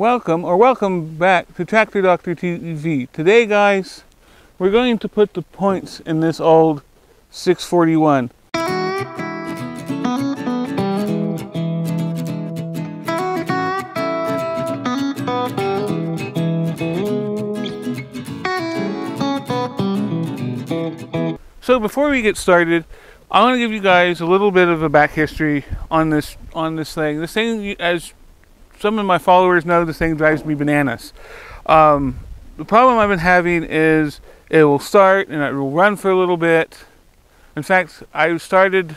Welcome or welcome back to Tractor Doctor TV. Today, guys, we're going to put the points in this old 641. So before we get started, I want to give you guys a little bit of a back history on this on this thing. This thing, as some of my followers know, this thing drives me bananas. Um, the problem I've been having is it will start and it will run for a little bit. In fact, I started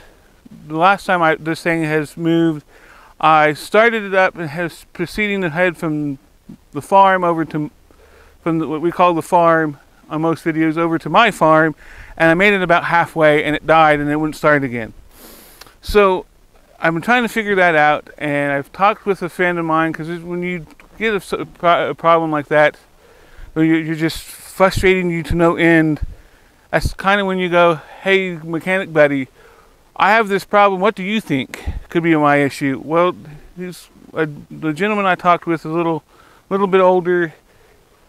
the last time I, this thing has moved. I started it up and has proceeding ahead from the farm over to from the, what we call the farm on most videos over to my farm and I made it about halfway and it died and it wouldn't start again. So I've been trying to figure that out and I've talked with a friend of mine because when you get a, a, problem like that, you're just frustrating you to no end. That's kind of when you go, hey, mechanic buddy, I have this problem. What do you think could be my issue? Well, he's, uh, the gentleman I talked with, is a little, little bit older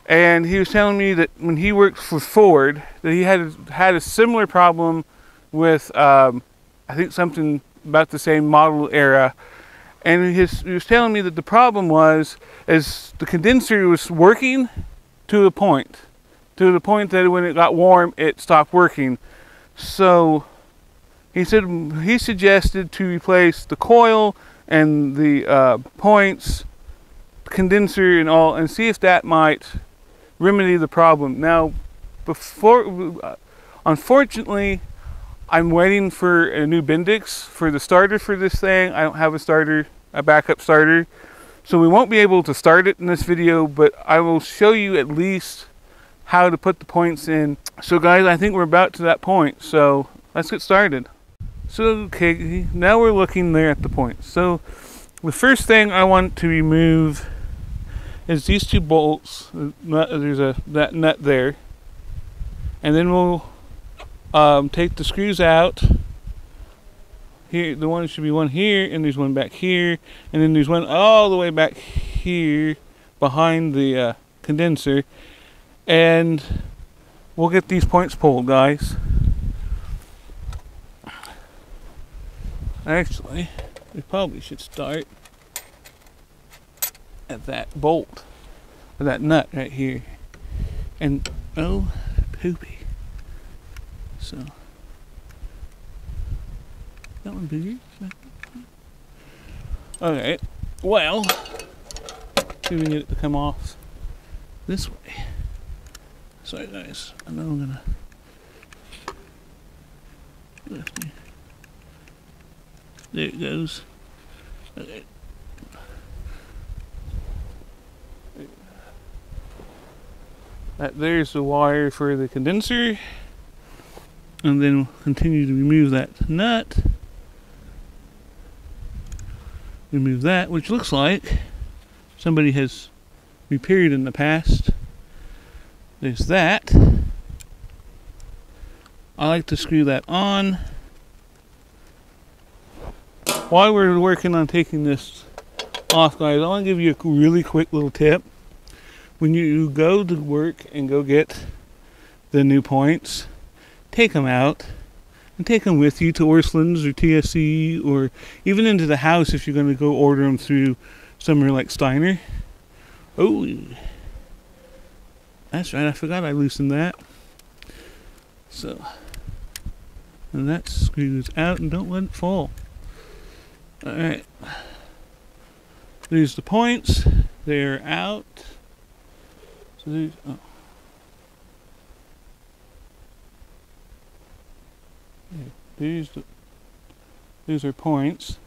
and he was telling me that when he worked for Ford, that he had had a similar problem with, um, I think something about the same model era, and his, he was telling me that the problem was is the condenser was working to a point, to the point that when it got warm, it stopped working. So he said he suggested to replace the coil and the uh, points, condenser, and all, and see if that might remedy the problem. Now, before, unfortunately, I'm waiting for a new Bendix for the starter for this thing. I don't have a starter, a backup starter. So we won't be able to start it in this video, but I will show you at least how to put the points in. So guys, I think we're about to that point. So let's get started. So, okay, now we're looking there at the points. So the first thing I want to remove is these two bolts. There's a that nut there, and then we'll um, take the screws out. Here, the one should be one here, and there's one back here, and then there's one all the way back here behind the uh, condenser, and we'll get these points pulled, guys. Actually, we probably should start at that bolt, or that nut right here. And, oh, poopy. So, that one bigger? Okay, well, see if we can get it to come off this way. So guys, I know I'm gonna lift me. There it goes. Okay. That there's the wire for the condenser. And then continue to remove that nut. Remove that, which looks like somebody has repaired in the past. There's that. I like to screw that on. While we're working on taking this off, guys, I want to give you a really quick little tip when you go to work and go get the new points, take them out and take them with you to Orscheln's or TSC or even into the house if you're going to go order them through somewhere like Steiner. Oh, that's right. I forgot I loosened that. So, and that screws out and don't let it fall. Alright. There's the points. They're out. So these, oh. These, these are points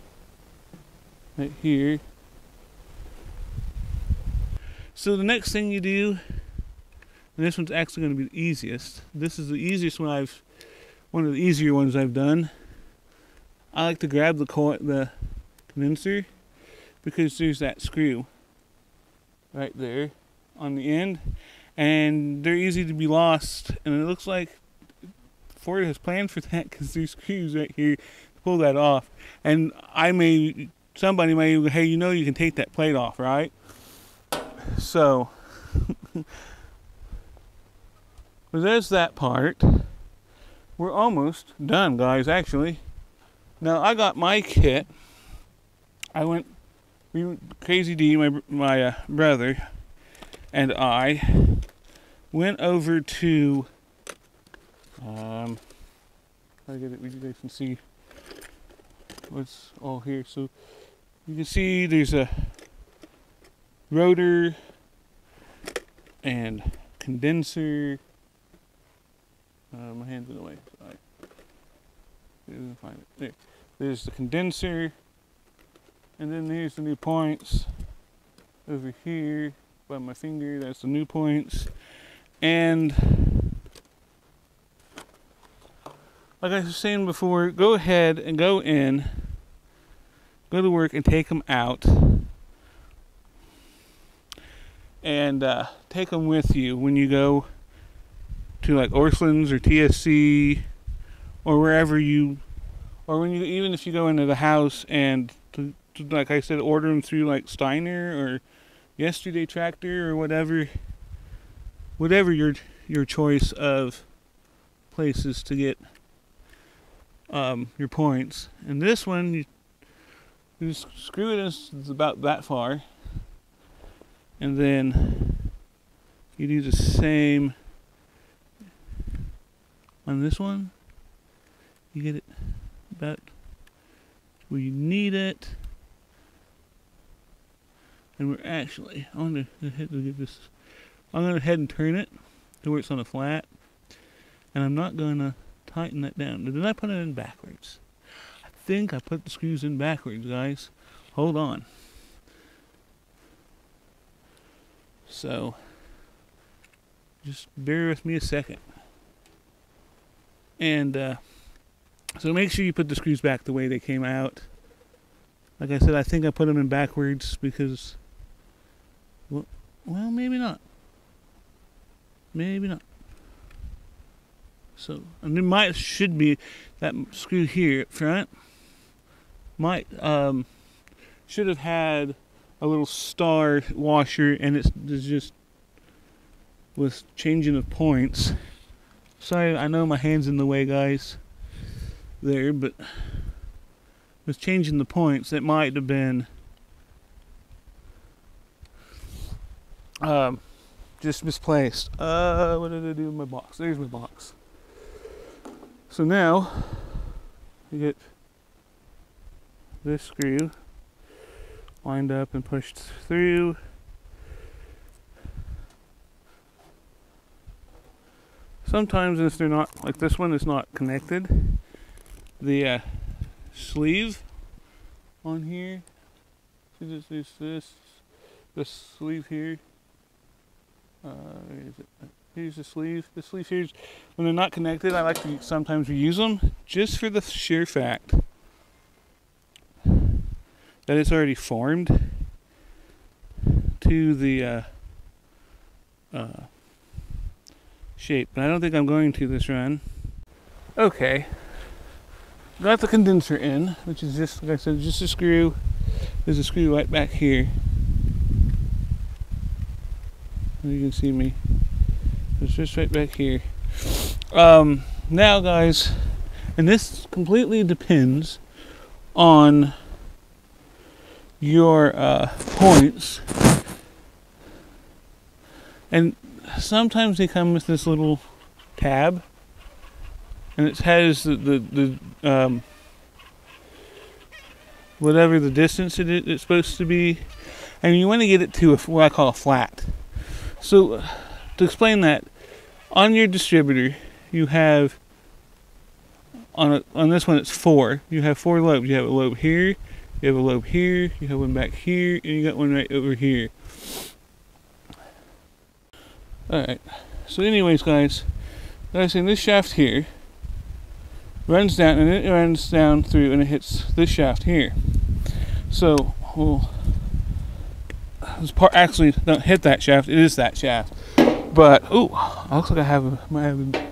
right here. So the next thing you do, and this one's actually going to be the easiest. This is the easiest one I've, one of the easier ones I've done. I like to grab the the condenser because there's that screw right there on the end, and they're easy to be lost. And it looks like Ford has planned for that because there's screws right here to pull that off. And I may, somebody may, hey, you know, you can take that plate off, right? So, well, there's that part. We're almost done, guys, actually. Now, I got my kit. I went, we, Crazy D, my, my uh, brother, and I went over to, um, I get it, you guys can see what's all here. So, you can see there's a rotor and condenser. Uh, my hand's in the way. Sorry. Didn't find it. There. There's the condenser, and then here's the new points over here by my finger. That's the new points, and like I was saying before, go ahead and go in, go to work and take them out. And uh, take them with you when you go to like Orscheln's or TSC or wherever you, or when you even if you go into the house and to, to, like I said, order them through like Steiner or Yesterday Tractor or whatever, whatever your your choice of places to get um, your points. And this one, you, you screw it in, it's about that far. And then you do the same on this one. You get it about where you need it. And we're actually I'm gonna head to get this I'm gonna head and turn it to where it's on a flat. And I'm not gonna tighten that down did I put it in backwards I think I put the screws in backwards guys hold on So, just bear with me a second. And uh, so make sure you put the screws back the way they came out. Like I said, I think I put them in backwards because, well, well maybe not. Maybe not. So, and there might should be that screw here up front. Might um, should have had a little star washer and it's, it's just with changing of points. Sorry, I know my hand's in the way, guys. There, but with changing the points, it might have been um, just misplaced. Uh, what did I do with my box? There's my box. So now you get this screw lined up and pushed through. Sometimes if they're not, like this one is not connected, the uh, sleeve on here, see this, this, this, sleeve here, uh, here's the sleeve. The sleeve here's, when they're not connected, I like to sometimes reuse them just for the sheer fact that it's already formed to the uh, uh, shape. But I don't think I'm going to this run. Okay. Got the condenser in, which is just, like I said, just a screw. There's a screw right back here. You can see me. It's just right back here. Um, now, guys, and this completely depends on your uh, points. And sometimes they come with this little tab, and it has the the, the um, whatever the distance it is, it's supposed to be, and you want to get it to a, what I call a flat. So, to explain that, on your distributor, you have on a, on this one it's four. You have four lobes. You have a lobe here, you have a lobe here, you have one back here, and you got one right over here. Alright, so anyways guys, like I saying, this shaft here runs down and it runs down through and it hits this shaft here. So, well, this part actually don't hit that shaft, it is that shaft. But, oh, looks like I have a,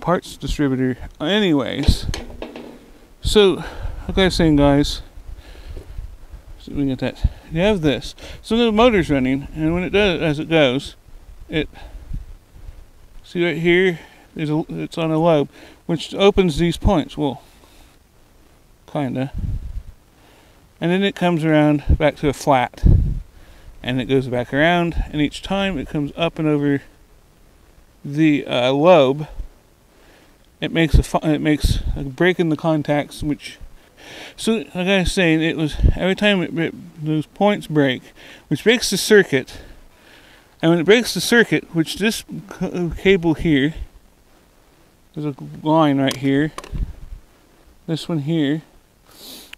parts distributor. Anyways, so like I was saying, guys, if we get that. You have this. So the motor's running, and when it does, as it goes, it see right here, there's a, it's on a lobe, which opens these points. Well, kinda. And then it comes around back to a flat, and it goes back around, and each time it comes up and over the uh, lobe. It makes a it makes a break in the contacts, which so, like I was saying, it was every time it, it, those points break, which breaks the circuit, and when it breaks the circuit, which this cable here, there's a line right here, this one here,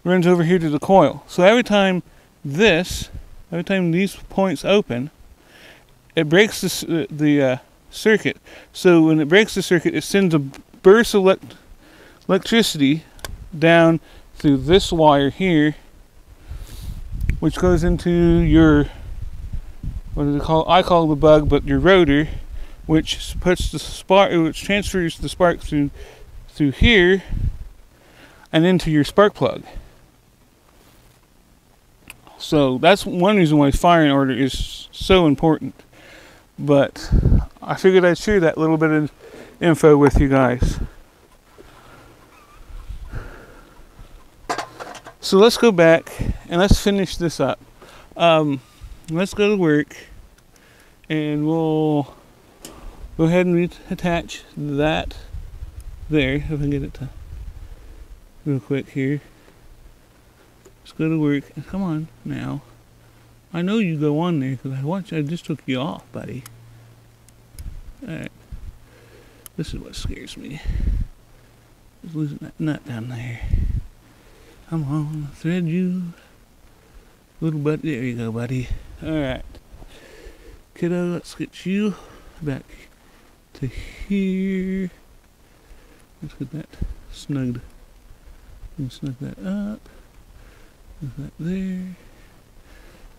runs over here to the coil. So every time this, every time these points open, it breaks the, the uh, circuit. So when it breaks the circuit, it sends a burst of elect electricity down through this wire here, which goes into your what do they call? I call the bug, but your rotor, which puts the spark, which transfers the spark through through here and into your spark plug. So that's one reason why firing order is so important. But I figured I'd share that little bit of info with you guys. So let's go back and let's finish this up. Um, let's go to work and we'll go ahead and attach that there. If I can get it to real quick here. Let's go to work. Come on now. I know you go on there because I watched. I just took you off, buddy. All right. This is what scares me. Just losing that nut down there. Come on, thread you. Little buddy, there you go, buddy. Alright. Kiddo, let's get you back to here. Let's get that snugged. And snug that up. That there. And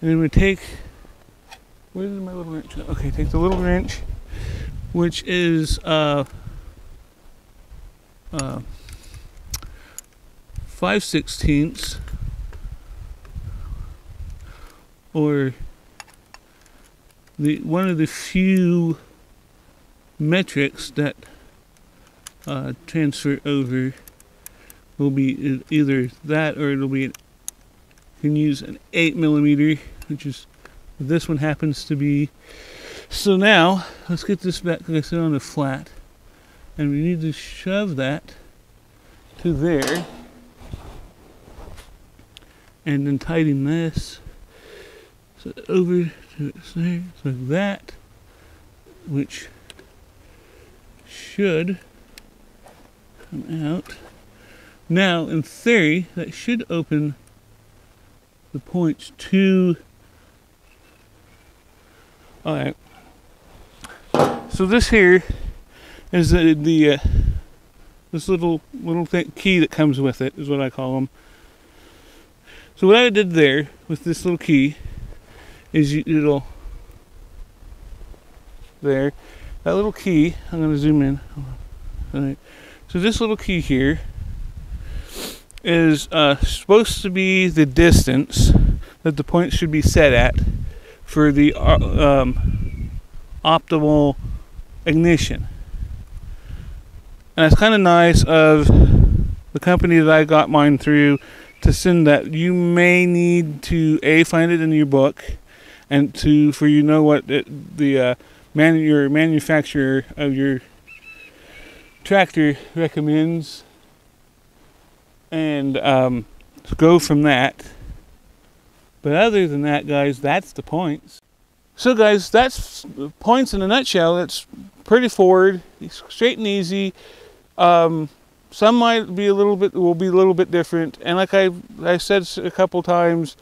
then we take, where's my little wrench? Okay, take the little wrench, which is, uh, uh, 5 sixteenths or the one of the few metrics that uh, transfer over will be either that or it'll be you can use an 8 millimeter which is this one happens to be so now let's get this back like I said on the flat. And we need to shove that to there. And then tighten this so over to there like that which should come out. Now in theory that should open the points to all right. So this here is the, the uh, this little little key that comes with it is what I call them so what I did there with this little key is you, it'll there. That little key I'm going to zoom in. Alright. so this little key here is uh, supposed to be the distance that the point should be set at for the uh, um, optimal ignition. And that's kind of nice of the company that I got mine through to send that. You may need to a find it in your book and to for you know what it, the uh, man your manufacturer of your tractor recommends and um, go from that. But other than that guys that's the points. So guys that's points in a nutshell. It's pretty forward straight and easy. Um, some might be a little bit will be a little bit different. And like i i said a couple times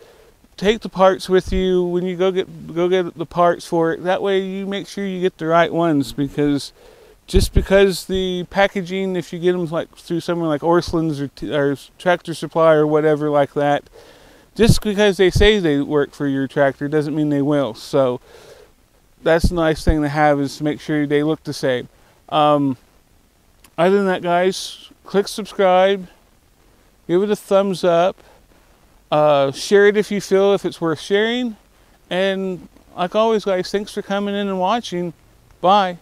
take the parts with you. When you go get go get the parts for it that way you make sure you get the right ones because just because the packaging if you get them like through somewhere like Orscheln's or, or tractor supply or whatever like that just because they say they work for your tractor doesn't mean they will so that's a nice thing to have is to make sure they look the same um, other than that guys click subscribe, give it a thumbs up. Uh, share it if you feel if it's worth sharing. And like always, guys, thanks for coming in and watching. Bye.